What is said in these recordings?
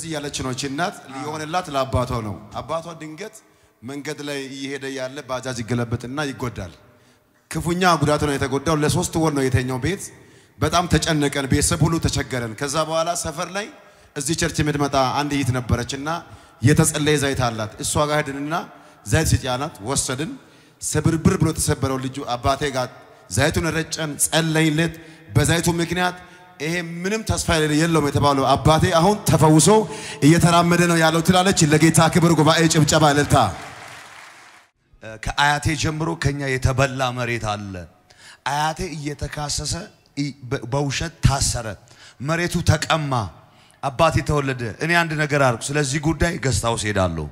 እንደዚህ ያለች እቺ እናት ሊሆንላት ለአባቷ ነው። አባቷ ድንገት መንገድ ላይ እየሄደ ያለ ባጃጅ ይገለበጥና ይጎዳል። ክፉኛ ጉዳት ነው የተጎዳው። ለሶስት ወር ነው የተኛው ቤት። በጣም ተጨነቀን፣ ቤተሰብ ሁሉ ተቸገረን። ከዛ በኋላ ሰፈር ላይ እዚህ church የምትመጣ አንድ እህት ነበረች እና የተጸለየ ዘይት አላት። እሷ ጋር ሄድንና ዘይት ሲጫናት ወሰድን። ስብርብር ብሎ ተሰበረው ልጁ አባቴ ጋር ዘይቱን ረጨን፣ ጸለይለት። በዘይቱ ምክንያት ይሄ ምንም ተስፋ የለውም የተባለው አባቴ አሁን ተፈውሶ እየተራመደ ነው ያለው ትላለች። ለጌታ ክብር ጉባኤ ጭብጨባ እልልታ። ከአያቴ ጀምሮ ከኛ የተበላ መሬት አለ። አያቴ እየተካሰሰ በውሸት ታሰረ፣ መሬቱ ተቀማ። አባቴ ተወለደ። እኔ አንድ ነገር አልኩ። ስለዚህ ጉዳይ ገስታውስ ሄዳለሁ።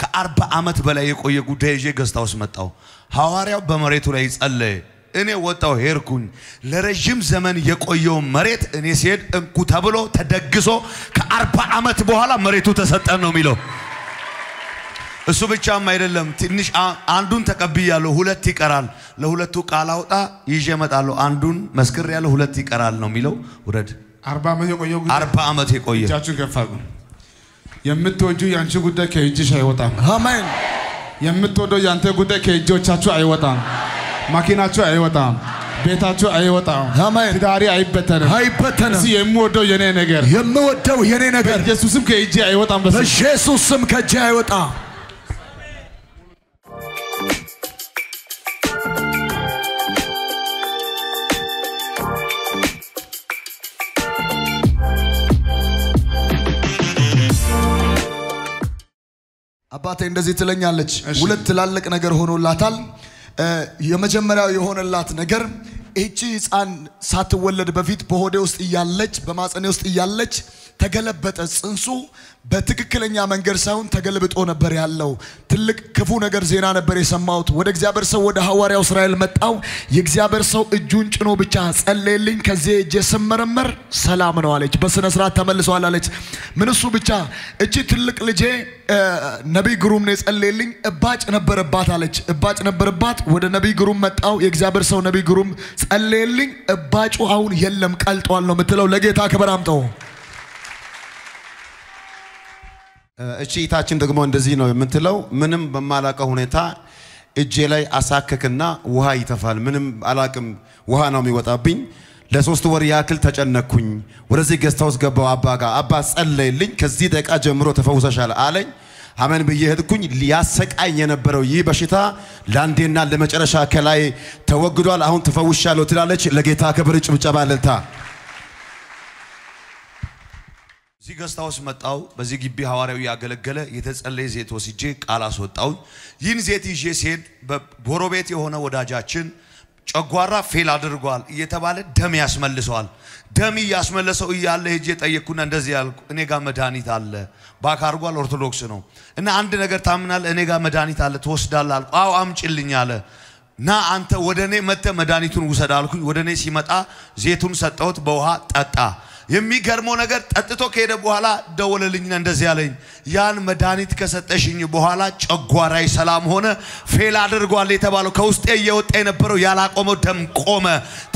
ከአርባ ዓመት በላይ የቆየ ጉዳይ ይዤ ገስታውስ መጣሁ። ሐዋርያው በመሬቱ ላይ ጸለየ። እኔ ወጣው ሄድኩኝ። ለረዥም ዘመን የቆየውን መሬት እኔ ሲሄድ እንኩ ተብሎ ተደግሶ ከአርባ ዓመት በኋላ መሬቱ ተሰጠን ነው የሚለው። እሱ ብቻም አይደለም። ትንሽ አንዱን ተቀብያለሁ፣ ሁለት ይቀራል። ለሁለቱ ቃል አውጣ ይዤ እመጣለሁ። አንዱን መስክር ያለው ሁለት ይቀራል ነው የሚለው። ውረድ። አርባ ዓመት የቆየው ጉዳይ አርባ ዓመት የቆየ እጃችሁን ከፍ አድርጉ። የምትወጁ የአንቺ ጉዳይ ከእጅሽ አይወጣም። አሜን። የምትወደው የአንተ ጉዳይ ከእጆቻችሁ አይወጣም። መኪናችሁ አይወጣም። ቤታችሁ አይወጣም። አሜን። ትዳሪ አይበተንም። አይበተንም። እስኪ የምወደው የኔ ነገር የምወደው የኔ ነገር ኢየሱስም ከእጄ አይወጣም። በስ በኢየሱስ ስም ከእጄ አይወጣ። አባቴ እንደዚህ ትለኛለች። ሁለት ትላልቅ ነገር ሆኖላታል። የመጀመሪያው የሆነላት ነገር ይህቺ ህፃን ሳትወለድ በፊት በሆዴ ውስጥ እያለች በማፀኔ ውስጥ እያለች ተገለበጠ። ጽንሱ በትክክለኛ መንገድ ሳይሆን ተገልብጦ ነበር ያለው። ትልቅ ክፉ ነገር ዜና ነበር የሰማሁት። ወደ እግዚአብሔር ሰው ወደ ሐዋርያው እስራኤል መጣው። የእግዚአብሔር ሰው እጁን ጭኖ ብቻ ጸለየልኝ። ከዚህ እጄ ስመረመር ሰላም ነው አለች። በስነ ስርዓት ተመልሷል አለች። ምን እሱ ብቻ እቺ ትልቅ ልጄ ነቢይ ግሩም ነው የጸለየልኝ። እባጭ ነበረባት አለች። እባጭ ነበረባት። ወደ ነቢይ ግሩም መጣው። የእግዚአብሔር ሰው ነቢይ ግሩም ጸለየልኝ። እባጩ አሁን የለም ቀልጧል ነው የምትለው። ለጌታ ክብር አምጠው። እቺ እህታችን ደግሞ እንደዚህ ነው የምትለው። ምንም በማላቀው ሁኔታ እጄ ላይ አሳክክና ውሃ ይተፋል። ምንም አላቅም፣ ውሃ ነው የሚወጣብኝ። ለሶስት ወር ያክል ተጨነኩኝ። ወደዚህ ገዝታ ውስጥ ገባው አባ ጋር። አባ ጸለይልኝ፣ ከዚህ ደቂቃ ጀምሮ ተፈውሰሻል አለኝ። አሜን ብዬ ሄድኩኝ። ሊያሰቃኝ የነበረው ይህ በሽታ ለአንዴና ለመጨረሻ ከላይ ተወግዷል። አሁን ተፈውሻለሁ ትላለች። ለጌታ ክብር ጭብጨባ እልልታ። እዚህ ገስታ ውስጥ መጣው። በዚህ ግቢ ሐዋርያው ያገለገለ የተጸለየ ዘይት ወስጄ ቃል አስወጣው። ይህን ዘይት ይዤ ሲሄድ በጎረቤት የሆነ ወዳጃችን ጨጓራ fail አድርጓል እየተባለ ደም ያስመልሰዋል። ደም እያስመለሰው እያለ ሄጄ ጠየቅኩና እንደዚህ ያልኩ እኔ ጋር መድኃኒት አለ ባክ አድርጓል። ኦርቶዶክስ ነው እና አንድ ነገር ታምናል። እኔ ጋር መድኃኒት አለ ትወስዳለህ አልኩ። አዎ አምጭልኝ አለ። ና አንተ ወደ እኔ መጥተህ መድኃኒቱን ውሰድ አልኩኝ። ወደ እኔ ሲመጣ ዜቱን ሰጠሁት፣ በውሃ ጠጣ። የሚገርመው ነገር ጠጥቶ ከሄደ በኋላ ደወለልኝና እንደዚህ ያለኝ ያን መድኃኒት ከሰጠሽኝ በኋላ ጨጓራይ ሰላም ሆነ። fail አድርጓል የተባለው ከውስጤ እየወጣ የነበረው ያላቆመው ደም ቆመ፣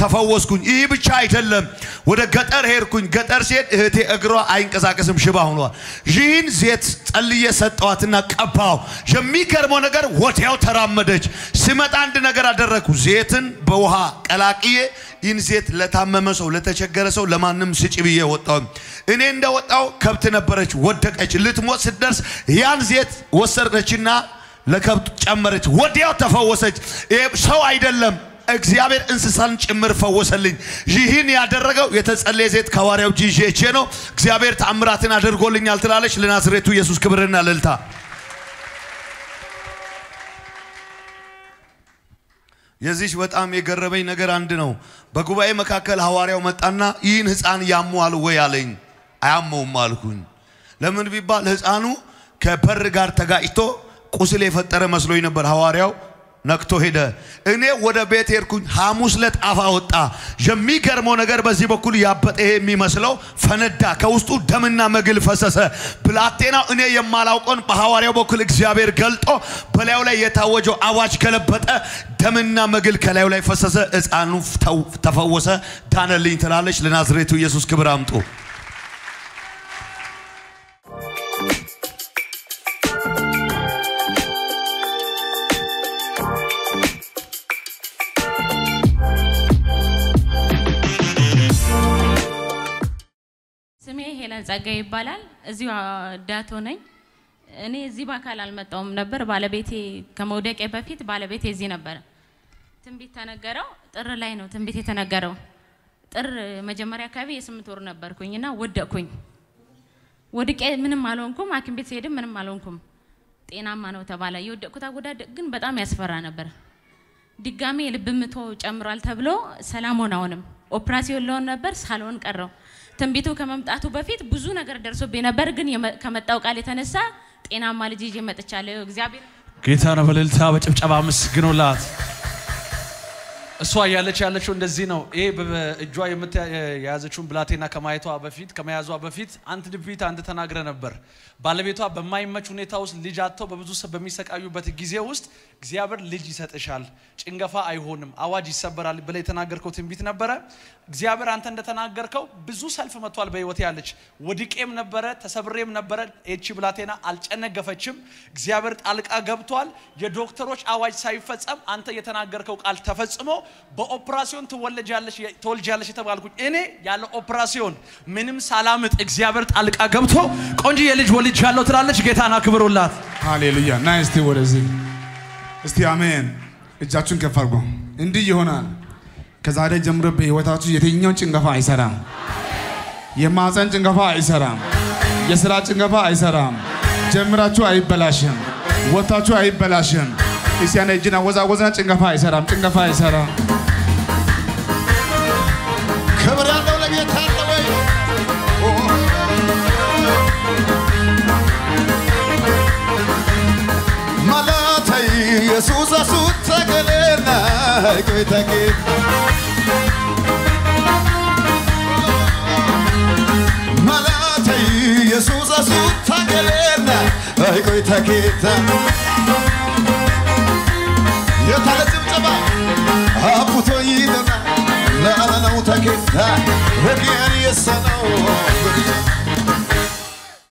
ተፈወስኩኝ። ይህ ብቻ አይደለም፣ ወደ ገጠር ሄድኩኝ። ገጠር ሲሄድ እህቴ እግሯ አይንቀሳቀስም፣ ሽባ ሆኗል። ይህን ዜት ጸልዬ ሰጠዋትና ቀባው። የሚገርመው ነገር ወዲያው ተራመደች። ስመጣ አንድ ነገር አደረግኩ። ዜትን በውሃ ቀላቅዬ ይህን ዜት ለታመመ ሰው፣ ለተቸገረ ሰው ለማንም ስጭ ብዬ ወጣው። እኔ እንደወጣው ከብት ነበረች፣ ወደቀች። ልትሞት ስትደርስ ያን ዜት ወሰደችና ለከብቱ ጨመረች። ወዲያው ተፈወሰች። ሰው አይደለም እግዚአብሔር እንስሳን ጭምር ፈወሰልኝ። ይህን ያደረገው የተጸለየ ዜት ከሐዋርያው እጅ ነው። እግዚአብሔር ተአምራትን አድርጎልኛል ትላለች። ለናዝሬቱ ኢየሱስ ክብርና እልልታ። የዚች በጣም የገረመኝ ነገር አንድ ነው። በጉባኤ መካከል ሐዋርያው መጣና ይህን ሕፃን ያሟል ወይ አለኝ። አያመውም አልኩኝ። ለምን ቢባል ሕፃኑ ከበር ጋር ተጋጭቶ ቁስል የፈጠረ መስሎኝ ነበር። ሐዋርያው ነክቶ ሄደ። እኔ ወደ ቤት ሄድኩኝ። ሐሙስ ዕለት አፍ አወጣ። የሚገርመው ነገር በዚህ በኩል ያበጠ የሚመስለው ፈነዳ። ከውስጡ ደምና መግል ፈሰሰ። ብላቴናው እኔ የማላውቀውን በሐዋርያው በኩል እግዚአብሔር ገልጦ በላዩ ላይ የታወጀው አዋጅ ገለበጠ። ደምና መግል ከላዩ ላይ ፈሰሰ። ሕፃኑ ተፈወሰ፣ ዳነልኝ ትላለች። ለናዝሬቱ ኢየሱስ ክብር አምጡ። ጸጋዬ ይባላል። እዚሁ ዳቶ ነኝ። እኔ እዚህ በአካል አልመጣውም ነበር። ባለቤቴ ከመውደቄ በፊት ባለቤቴ እዚህ ነበረ። ትንቢት ተነገረው። ጥር ላይ ነው ትንቢት የተነገረው። ጥር መጀመሪያ አካባቢ የስምንት ወር ነበርኩኝ እና ወደቅኩኝ። ወድቄ ምንም አልሆንኩም። ሐኪም ቤት ስሄድም ምንም አልሆንኩም። ጤናማ ነው ተባለ። የወደቅኩት አወዳደቅ ግን በጣም ያስፈራ ነበር። ድጋሜ የልብ ምቶ ጨምሯል ተብሎ ሰላም ሆነ። አሁንም ኦፕራሲዮን ለሆን ነበር ሳልሆን ቀረው። ትንቢቱ ከመምጣቱ በፊት ብዙ ነገር ደርሶብኝ ነበር፣ ግን ከመጣው ቃል የተነሳ ጤናማ ልጅ ይዤ መጥቻለሁ። እግዚአብሔር ጌታ ነው። በእልልታ በጭብጨባ አመስግኑላት። እሷ እያለች ያለችው እንደዚህ ነው። ይሄ በእጇ የያዘችውን ብላቴና ከማየቷ በፊት ከመያዟ በፊት አንድ ትንቢት አንድ ተናግረ ነበር። ባለቤቷ በማይመች ሁኔታ ውስጥ ልጅ አጥተው በብዙ ሰ- በሚሰቃዩበት ጊዜ ውስጥ እግዚአብሔር ልጅ ይሰጥሻል፣ ጭንገፋ አይሆንም፣ አዋጅ ይሰበራል ብለ የተናገርከው ትንቢት ነበረ። እግዚአብሔር አንተ እንደተናገርከው ብዙ ሰልፍ መጥቷል በህይወት ያለች ወድቄም ነበረ ተሰብሬም ነበረ። ኤቺ ብላቴና አልጨነገፈችም። እግዚአብሔር ጣልቃ ገብቷል። የዶክተሮች አዋጅ ሳይፈጸም አንተ የተናገርከው ቃል ተፈጽሞ በኦፕራሲዮን ትወለጃለሽ ትወልጃለሽ የተባልኩኝ እኔ ያለ ኦፕራሲዮን ምንም ሳላምጥ እግዚአብሔር ጣልቃ ገብቶ ቆንጆ የልጅ ወልጃለሁ ትላለች። ጌታን አክብሩላት። ሃሌሉያ ና እስቲ ወደዚህ እስቲ አሜን። እጃችሁን ከፍ አድርጎ እንዲህ ይሆናል። ከዛሬ ጀምሮ በህይወታችሁ የትኛውን ጭንገፋ አይሰራም። የማፀን ጭንገፋ አይሰራም። የስራ ጭንገፋ አይሰራም። ጀምራችሁ አይበላሽም። ወታችሁ አይበላሽም። እስቲ ያኔ እጅን አወዛወዝና ጭንገፋ አይሰራም። ጭንገፋ አይሰራም። ክብር ያለው ለጌታ አለ ወይ? ማላተ ኢየሱስ አሱተ ገለና ቆይተጌ ማላተ ኢየሱስ አሱተ ገለና بابا أبو تيدنا لا أنا وتكتها وكياني السنة وكياني